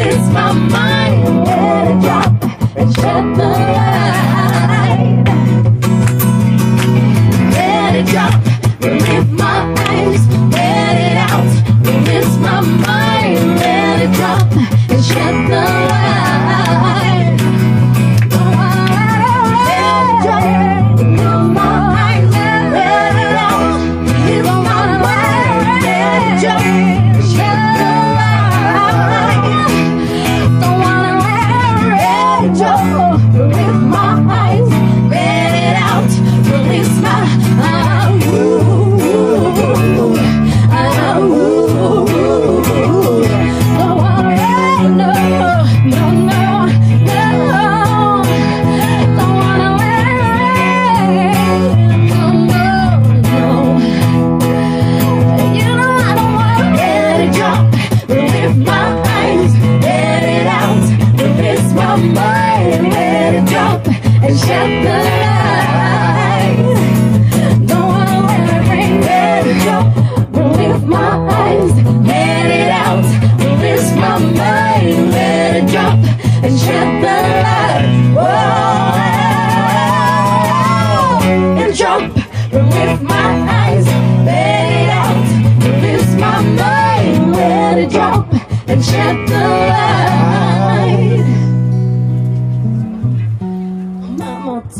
release my mind, let it drop and shed the light. And shed the. Don't wanna drop, relieve my eyes, let it out, my mind, let it drop and shed the light. Whoa, and my eyes, let it out, my mind, let it drop and shed the light.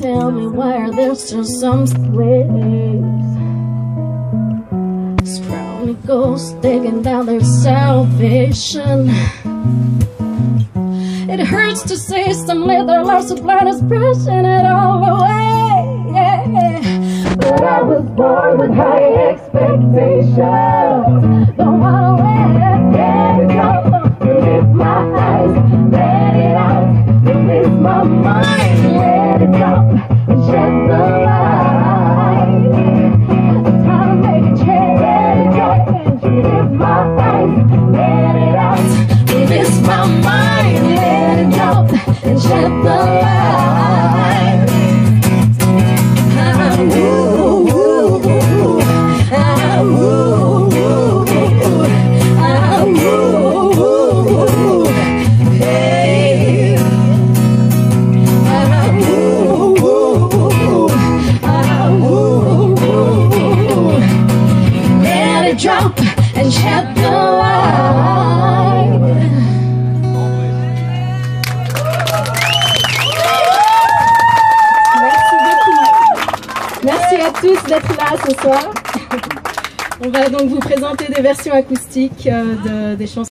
Tell me where there's still some slaves. Scrawny ghosts digging down their salvation. It hurts to see some lives so blind as pushing it all away. yeah. But I was born with high expectations. Don't wanna let it go. Release my eyes, let it out. Release my mind, let it drop and shed the light. Merci à tous d'être là ce soir. On va donc vous présenter des versions acoustiques euh, de- des chansons.